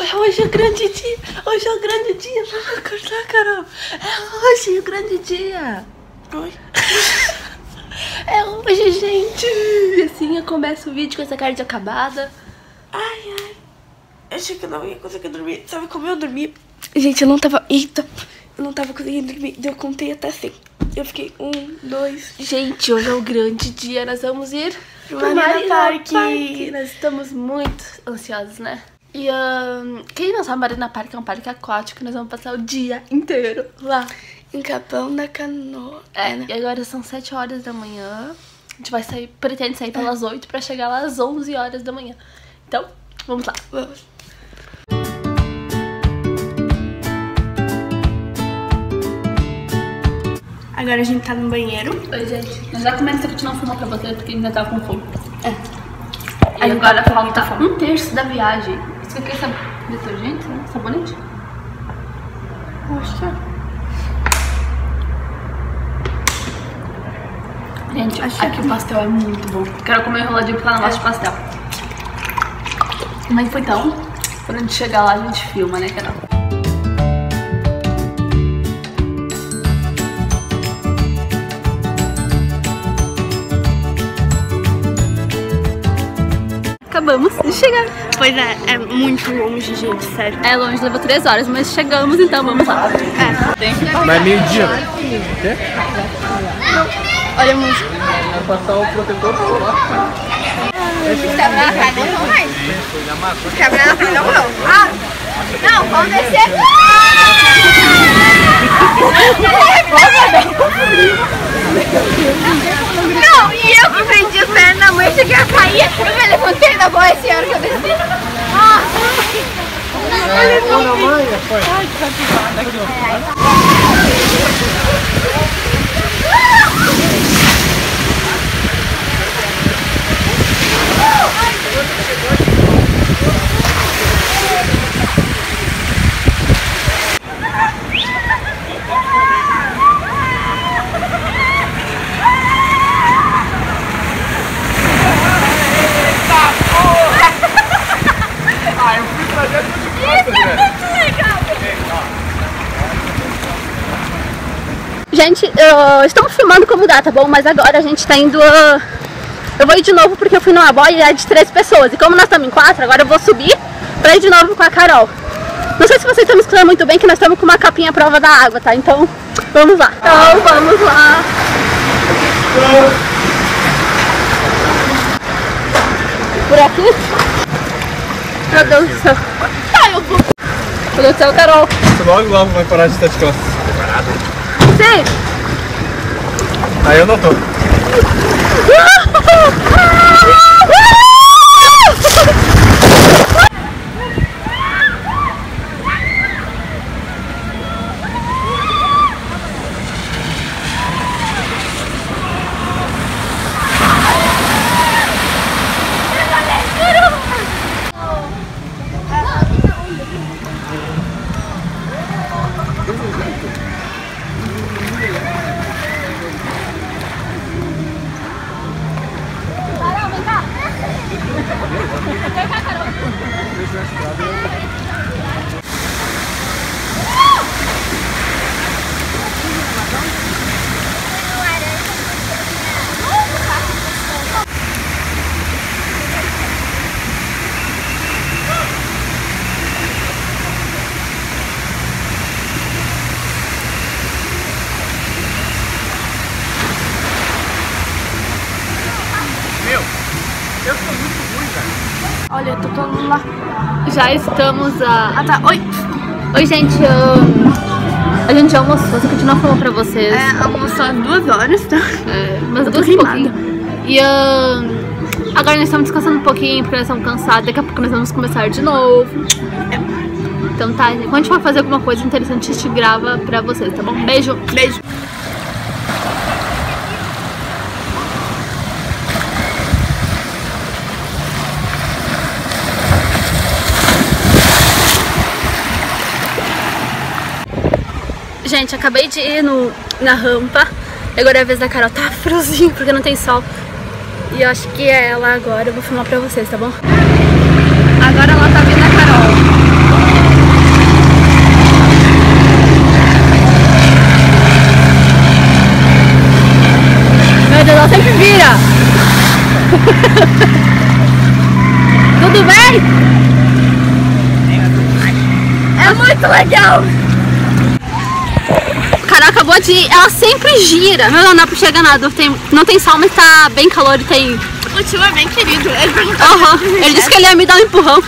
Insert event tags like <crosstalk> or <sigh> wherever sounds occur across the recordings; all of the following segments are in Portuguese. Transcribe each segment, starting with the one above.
Hoje é o grande dia. Hoje é o grande dia. Vamos acordar, Carol. É hoje o grande dia. Oi. <laughs> É hoje, gente. E assim eu começo o vídeo com essa cara de acabada. Ai, ai. Eu achei que eu não ia conseguir dormir. Sabe como eu dormi? Gente, eu não tava. Eita! Eu não tava conseguindo dormir. Eu contei até 100. Eu fiquei um, dois. Gente, hoje é o grande dia. Nós vamos ir pro Marina Marina Park. Park. Nós estamos muito ansiosos, né? E ahn, quem não sabe, Marina Park é um parque aquático. Nós vamos passar o dia inteiro lá. Em Capão da Canoa. É, e agora são 7 horas da manhã. A gente vai sair, pretende sair pelas 8 pra chegar lá às 11 horas da manhã. Então, vamos lá. Vamos. Agora a gente tá no banheiro. Oi, gente. Nós já comemos, a gente não filmou pra você porque ainda tá com fome. É. E Aí agora tá falta fome. um terço da viagem. Isso aqui é sab... detergente, né? Sabonete? Acho que é. Gente, Acho aqui o pastel é muito bom. Quero comer enroladinho porque ela não gosta de pastel. Mas foi então, quando a gente chegar lá, a gente filma, né, Carol? Acabamos de chegar. Pois é, é muito longe, gente, sério. É longe, levou três horas, mas chegamos, então vamos lá. É. Mas meio-dia, né? O quê? Olha a música. Vai passar o protetor solar. Quebrar na frente não vai. Quebrar na frente não não. Ah, não, vamos descer. Não, e eu que prendi as pernas na mãe, cheguei a cair. Eu me levantei da boa esse ano que eu desci. Ah, Olha, mãe, foi. Ah, eu fui trazer tudo de volta, velho. Estamos filmando como dá, tá bom? Mas agora a gente tá indo. ah, eu vou ir de novo porque eu fui numa boia e é de três pessoas. E como nós estamos em quatro, agora eu vou subir pra ir de novo com a Carol. Não sei se vocês estão me escutando muito bem, que nós estamos com uma capinha à prova da água, tá? Então, vamos lá. Então, vamos lá. Por aqui? Meu Deus do céu. Ai, eu vou. Meu Deus do céu, Carol. Você logo, logo vai parar de estar de costas. Sim. Aí eu não tô. <laughs> Meu, eu sou muito ruim, velho. Olha, lá. Já estamos a. Ah, tá. Oi. Oi, gente. A gente já almoçou, você continua falando pra vocês. É, almoçou às duas horas, tá? É, mas duas e pouquinho. E agora nós estamos descansando um pouquinho porque nós estamos cansados. Daqui a pouco nós vamos começar de novo. Então tá, quando a gente for fazer alguma coisa interessante, a gente grava pra vocês, tá bom? Beijo. Beijo. gente, acabei de ir no, na rampa. Agora é a vez da Carol. Tá friozinho porque não tem sol. E eu acho que é ela agora. Eu vou filmar pra vocês, tá bom? Agora ela tá vindo a Carol. Meu Deus, ela sempre vira. <laughs> Tudo bem? É muito legal. Carol acabou de. Ela sempre gira. Meu, não dá pra chegar nada. Tem, não tem sol, mas tá bem calor e tem. O tio é bem querido. Ele. Aham. Ele disse que ele ia me dar um empurrão.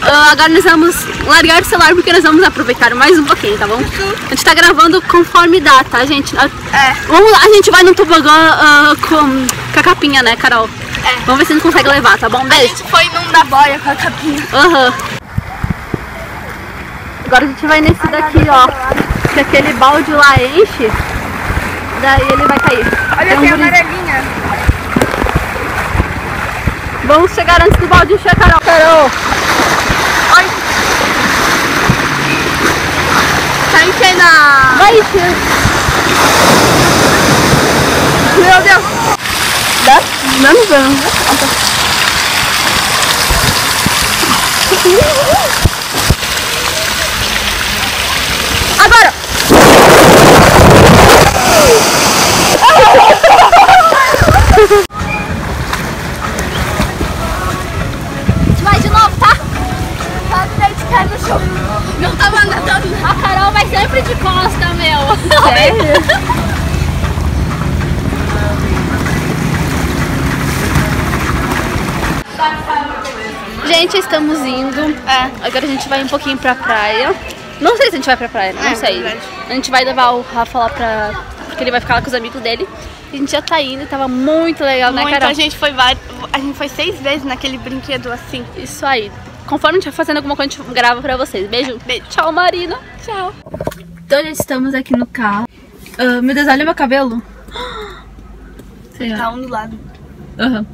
Ah, agora nós vamos largar o celular porque nós vamos aproveitar mais um pouquinho, tá bom? A gente tá gravando conforme dá, tá, gente? Ah, É. Vamos lá, a gente vai no tobogã ah, com, com a capinha, né, Carol? É. Vamos ver se a gente consegue levar, tá bom? A Beijo. gente foi num da boia com a capinha. Aham. Agora a gente vai nesse daqui, ó. Que aquele balde lá enche. Daí ele vai cair. Olha, Tem um tem a guri- amarelinha. Vamos chegar antes do balde encher, Carol. Carol. Tá enchendo. Vai encher. Meu Deus. Dá? Não, não, não. Agora! Vai de novo, tá? Quase daí de cair no chão. Não tava nadando. A Carol vai sempre de costa, meu. Sério? Gente, estamos indo. É. Agora a gente vai um pouquinho pra praia. Não sei se a gente vai pra praia, não É, sei. verdade. A gente vai levar o Rafa lá pra. Porque ele vai ficar lá com os amigos dele. E a gente já tá indo, tava muito legal, né, Muito, Carol? a gente foi vários, a gente foi seis vezes naquele brinquedo assim. Isso aí. Conforme a gente vai fazendo alguma coisa, a gente grava pra vocês. Beijo. Beijo. Tchau, Marina. Tchau. Então, gente, estamos aqui no carro. Ah, meu Deus, olha meu cabelo. <gasps> Lá. Tá um do lado. Aham.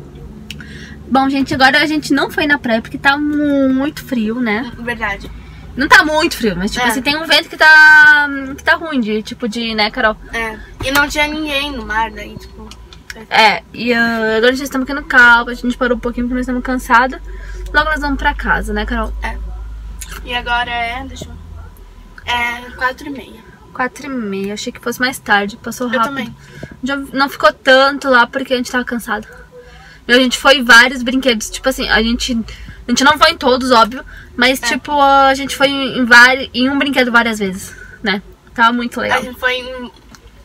Bom, gente, agora a gente não foi na praia porque tá muito frio, né? Verdade. Não tá muito frio, mas tipo É. assim, tem um vento que tá. que tá ruim de, tipo, de, né, Carol? É. E não tinha ninguém no mar daí, tipo. É, e ah, agora a gente estamos aqui no carro, a gente parou um pouquinho porque nós estamos cansados. Logo nós vamos pra casa, né, Carol? E agora é. Deixa eu. É quatro e meia. Quatro e meia, achei que fosse mais tarde, passou Eu rápido. também. Já não ficou tanto lá porque a gente tava cansado. E a gente foi vários brinquedos, tipo assim, a gente. A gente não foi em todos, óbvio, mas É. tipo, a gente foi em, vários, em um brinquedo várias vezes, né? Tava muito legal. A gente foi em,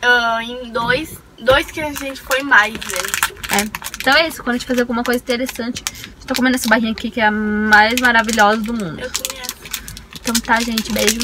ah, em dois. Dois que a gente foi mais vezes. É. Então é isso, quando a gente fazer alguma coisa interessante, a gente tá comendo essa barrinha aqui que é a mais maravilhosa do mundo. Eu essa. Então tá, gente, beijo.